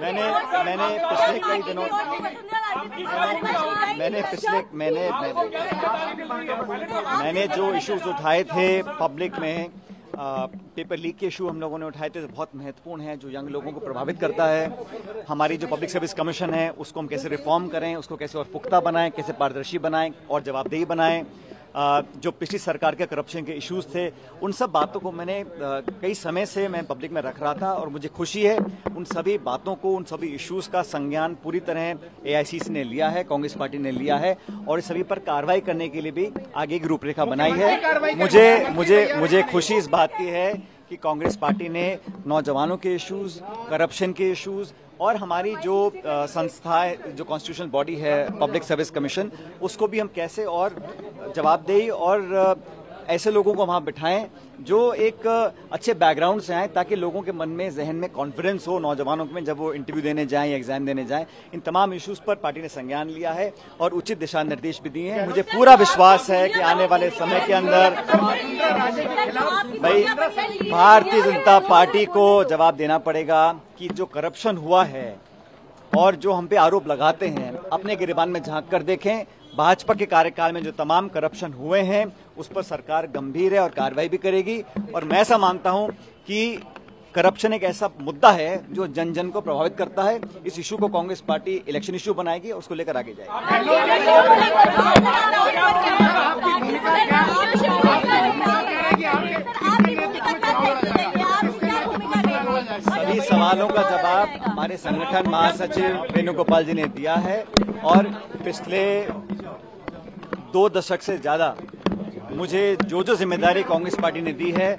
मैंने मैंने पिछले कई दिनों मैंने पिछले मैंने मैंने मैंने जो इश्यूज़ उठाए थे पब्लिक में पेपर लीक के इशू हम लोगों ने उठाए थे बहुत महत्वपूर्ण है जो यंग लोगों को प्रभावित करता है। हमारी जो पब्लिक सर्विस कमीशन है उसको हम कैसे रिफॉर्म करें उसको कैसे और पुख्ता बनाएँ कैसे पारदर्शी बनाएँ और जवाबदेही बनाएँ। जो पिछली सरकार के करप्शन के इश्यूज़ थे, उन सब बातों को मैंने कई समय से मैं पब्लिक में रख रहा था और मुझे खुशी है, उन सभी बातों को, उन सभी इश्यूज़ का संज्ञान पूरी तरह एआईसीसी ने लिया है, कांग्रेस पार्टी ने लिया है और इस सभी पर कार्रवाई करने के लिए भी आगे की रूपरेखा बनाई है। मुझे मुझे मुझे खुशी इस बात की है कि कांग्रेस पार्टी ने नौजवानों के इश्यूज़ करप्शन के इश्यूज़ और हमारी जो संस्था जो कॉन्स्टिट्यूशनल बॉडी है पब्लिक सर्विस कमीशन उसको भी हम कैसे और जवाबदेही और ऐसे लोगों को वहाँ बिठाएँ जो एक अच्छे बैकग्राउंड से आए, ताकि लोगों के मन में, जहन में कॉन्फिडेंस हो नौजवानों में जब वो इंटरव्यू देने जाएँ एग्ज़ाम देने जाएँ। इन तमाम इश्यूज़ पर पार्टी ने संज्ञान लिया है और उचित दिशा निर्देश भी दिए हैं। मुझे पूरा विश्वास है कि आने वाले समय के अंदर भाई, भारतीय जनता पार्टी को जवाब देना पड़ेगा कि जो करप्शन हुआ है और जो हम पे आरोप लगाते हैं, अपने गिरबान में झाँक कर देखें। भाजपा के कार्यकाल में जो तमाम करप्शन हुए हैं उस पर सरकार गंभीर है और कार्रवाई भी करेगी। और मैं ऐसा मानता हूँ कि करप्शन एक ऐसा मुद्दा है जो जन जन को प्रभावित करता है। इस इशू को कांग्रेस पार्टी इलेक्शन इशू बनाएगी और उसको लेकर आगे जाएगी। सभी सवालों का जवाब हमारे संगठन महासचिव वेणुगोपाल जी ने दिया है और पिछले दो दशक से ज़्यादा मुझे जो जो ज़िम्मेदारी कांग्रेस पार्टी ने दी है,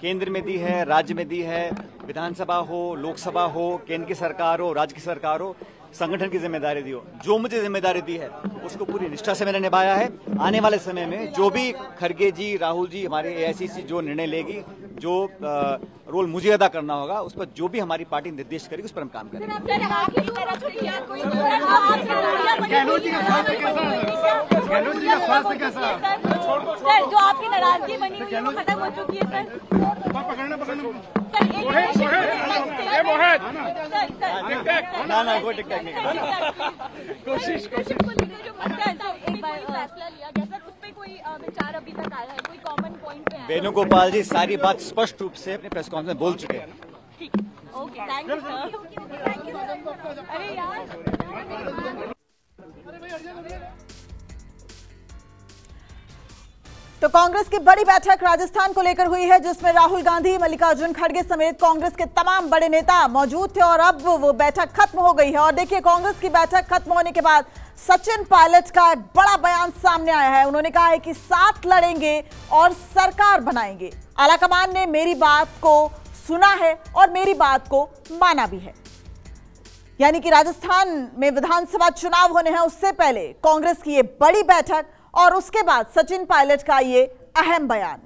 केंद्र में दी है, राज्य में दी है विधानसभा हो लोकसभा हो केंद्र की सरकार हो राज्य की सरकार हो संगठन की ज़िम्मेदारी दी हो। जो मुझे ज़िम्मेदारी दी है उसको पूरी निष्ठा से मैंने निभाया है। आने वाले समय में जो भी खड़गे जी राहुल जी हमारे एआईसीसी जो निर्णय लेगी जो आ, रोल मुझे अदा करना होगा उस पर जो भी हमारी पार्टी निर्देश करेगी उस पर हम काम करेंगे। ना ना कोई टिकटॉक नहीं कोशिश कोशिश फैसला लिया गया सर उस कोई विचार अभी तक आया है कोई कॉमन पॉइंट वेणुगोपाल जी सारी बात स्पष्ट रूप से अपने प्रेस कॉन्फ्रेंस में बोल चुके हैं। Okay thank you sir thank you अरे यार तो कांग्रेस की बड़ी बैठक राजस्थान को लेकर हुई है, जिसमें राहुल गांधी, मल्लिकार्जुन खड़गे समेत कांग्रेस के तमाम बड़े नेता मौजूद थे और अब वो बैठक खत्म हो गई है। और देखिए, कांग्रेस की बैठक खत्म होने के बाद सचिन पायलट का एक बड़ा बयान सामने आया है। उन्होंने कहा है कि साथ लड़ेंगे और सरकार बनाएँगे। आलाकमान ने मेरी बात को सुना है और मेरी बात को माना भी है। यानी कि राजस्थान में विधानसभा चुनाव होने हैं, उससे पहले कांग्रेस की ये बड़ी बैठक और उसके बाद सचिन पायलट का ये अहम बयान।